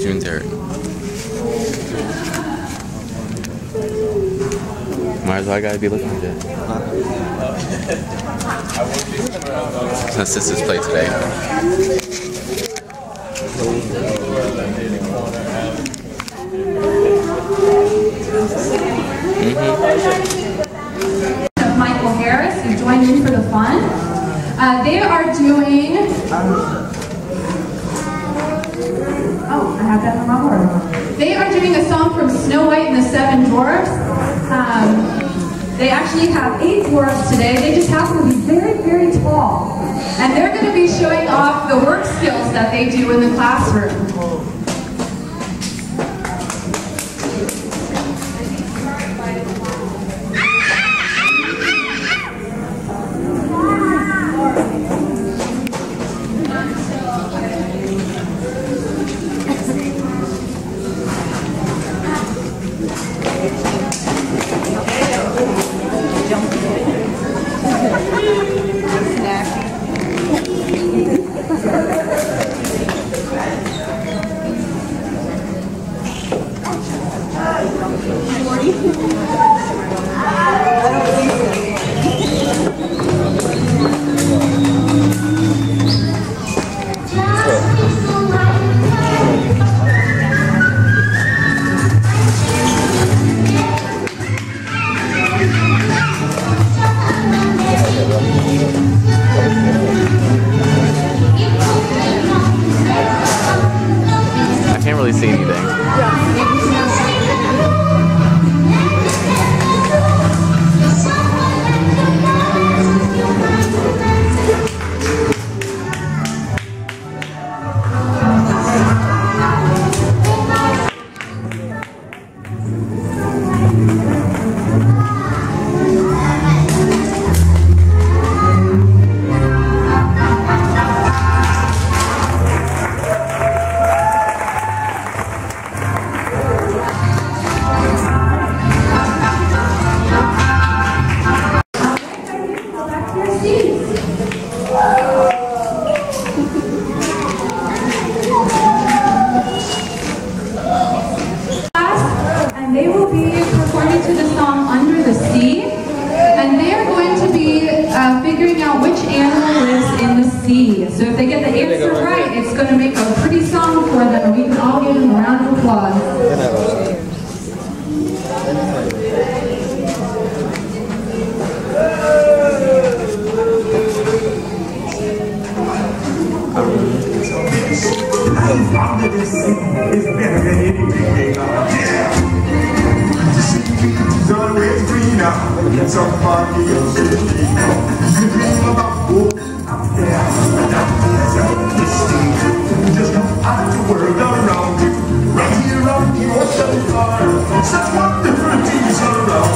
June 3rd. Might as well I gotta be looking at that. Huh? Since this play today. Mm -hmm. Michael Harris, you joined in for the fun. Uh, they are doing Oh, I have that. They are doing a song from Snow White and the Seven Dwarfs. Um, they actually have eight dwarfs today. They just happen to be very, very tall. And they're going to be showing off the work skills that they do in the classroom. It's a party of the people. You dream about book out there, and that is out this stage. Just come out the world around you, right here on the ocean floor. Such wonderful things around.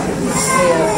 And.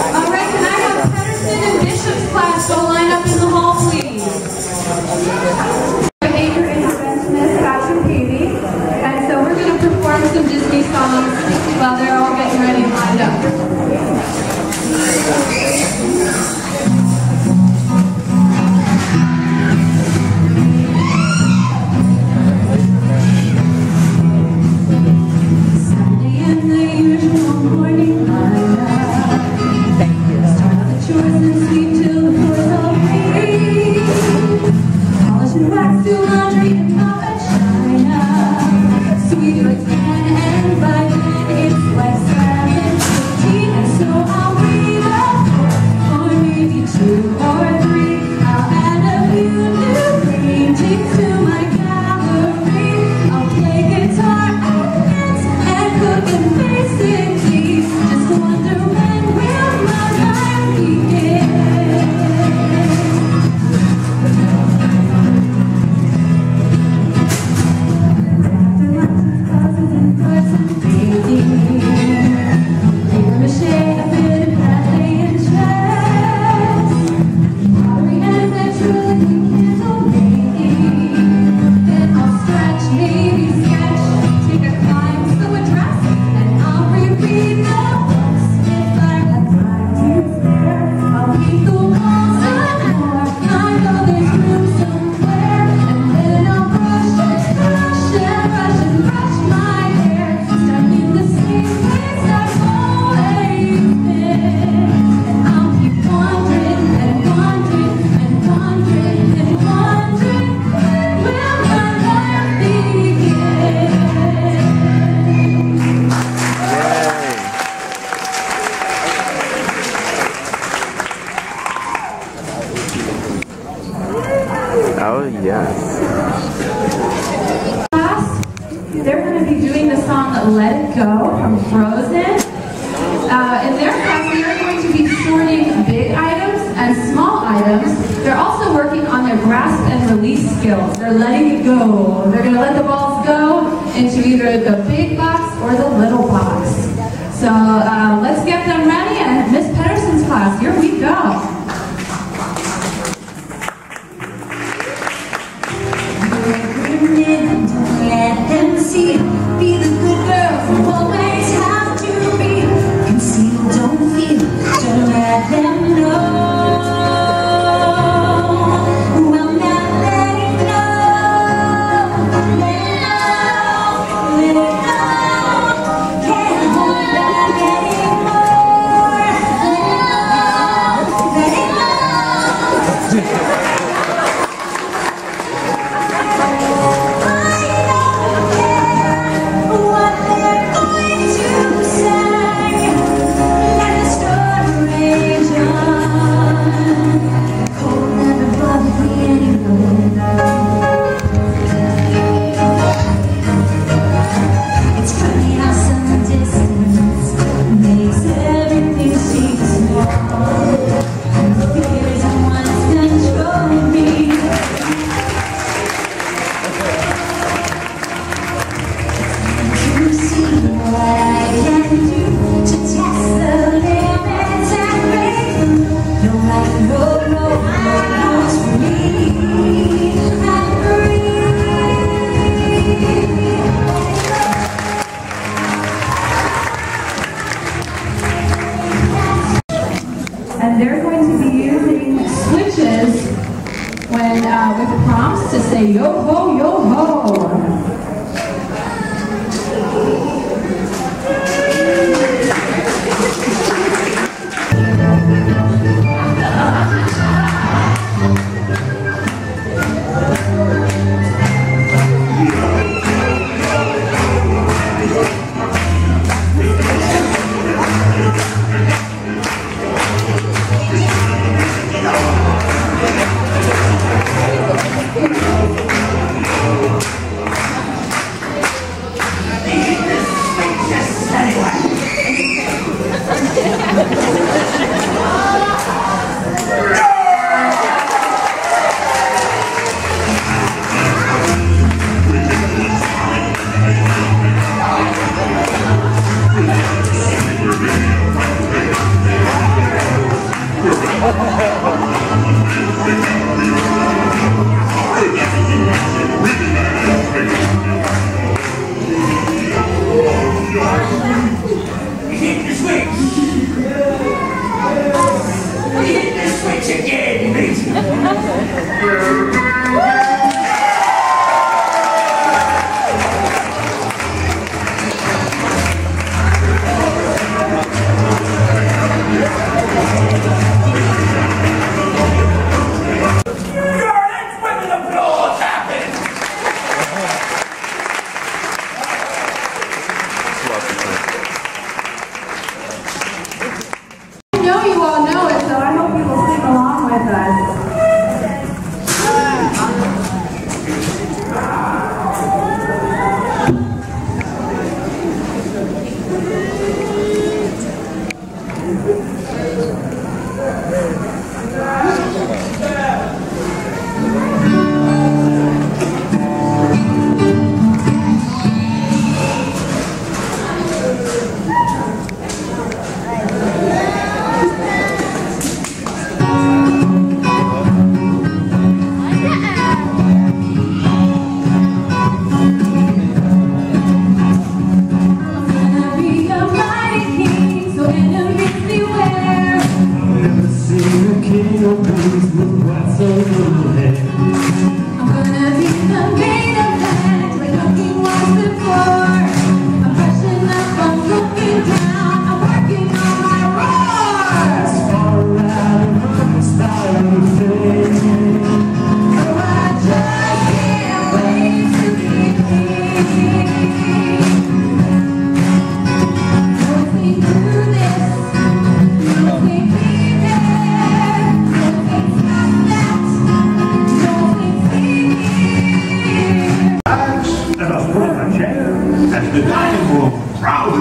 네.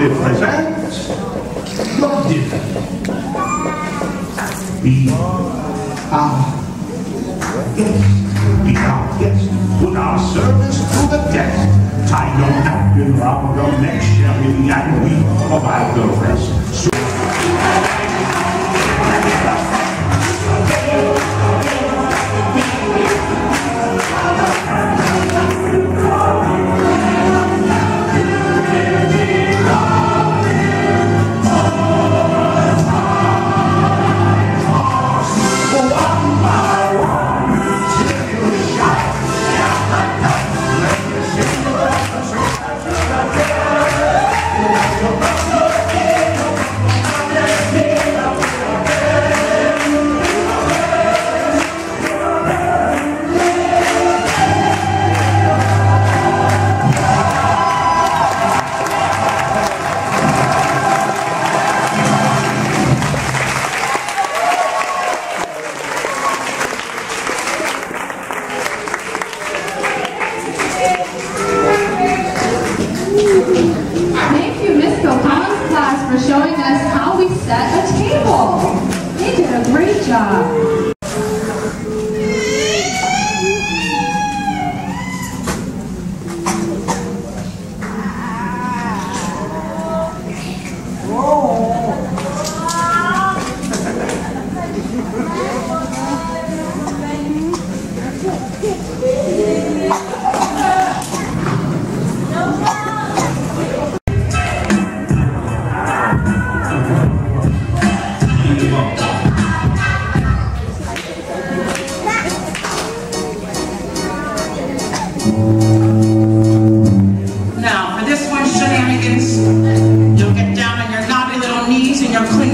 We are l'homme divin. We our guests. We are put our service to the test. Tie your napkin round your neck, Sherry, and we provide the rest. So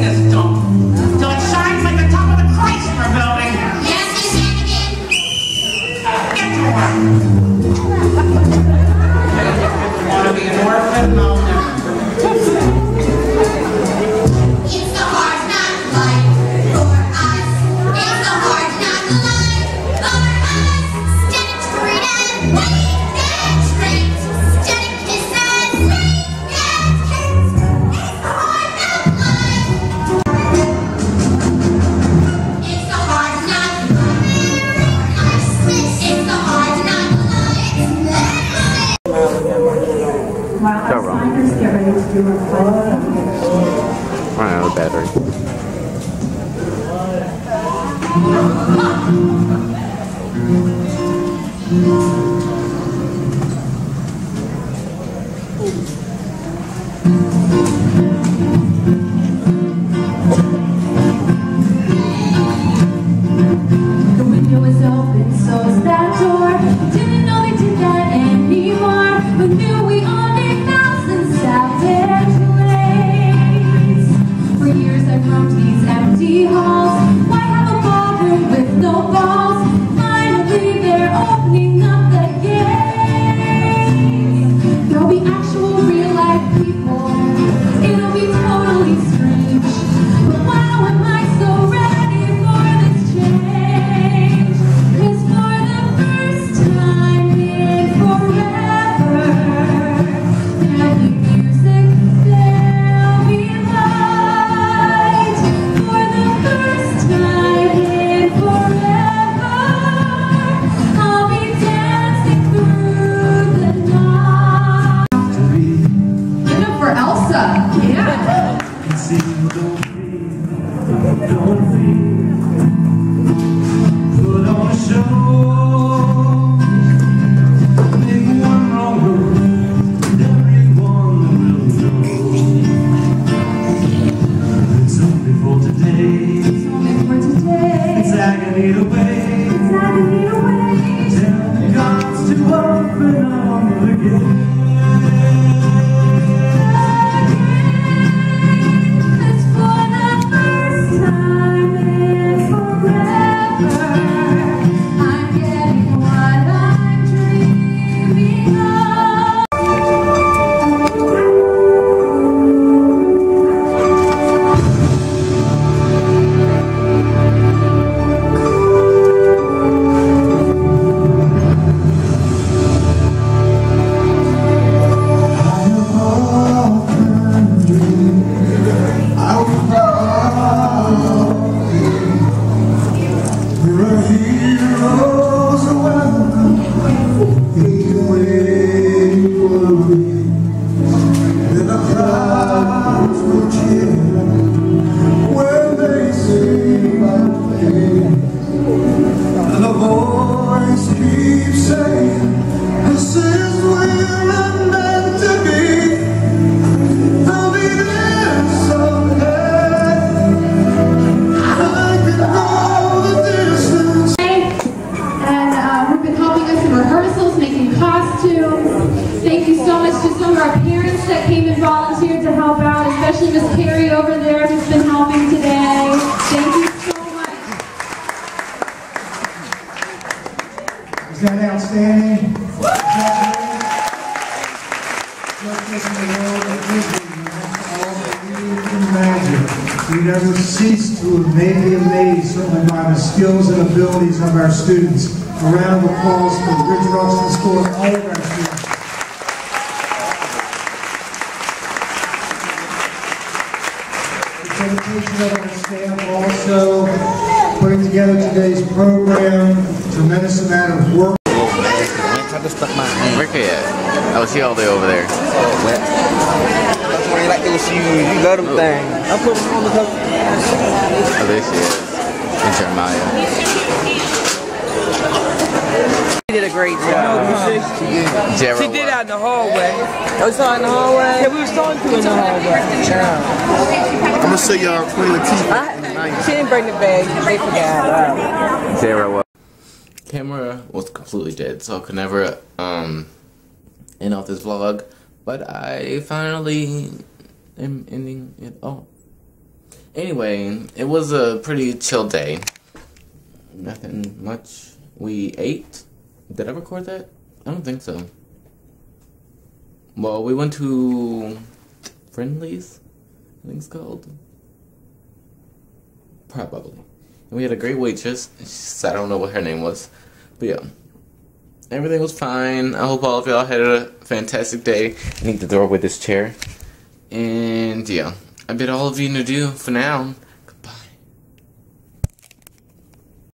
this dumb Got wrong. Run out of battery. the heart. 因为。Skills and abilities of our students. A round of applause for Rich Ruxton School and all of our students. The dedication of our staff also putting together today's program, tremendous amount of work. I just stuck my hand. Where Kay at? Oh, she all the way over there. That's why you like those shoes. You love them oh. things. I put them on the cover. Oh, there she is. And Jeremiah. She did a great job. Jeremiah. She did out in the hallway. Oh, you saw her in the hallway? Yeah, we were talking to her in the hallway. I'm gonna show y'all Queen Latifah. I, she didn't bring the bag. They forgot. Sarah was. Camera was completely dead, so I could never um end off this vlog. But I finally am ending it off. Anyway, it was a pretty chill day. Nothing much. We ate. Did I record that? I don't think so. Well, we went to Friendlies, I think it's called. Probably. And we had a great waitress. She's- I don't know what her name was. But yeah. Everything was fine. I hope all of y'all had a fantastic day. I need to throw away this chair. And yeah. I bid all of you adieu for now.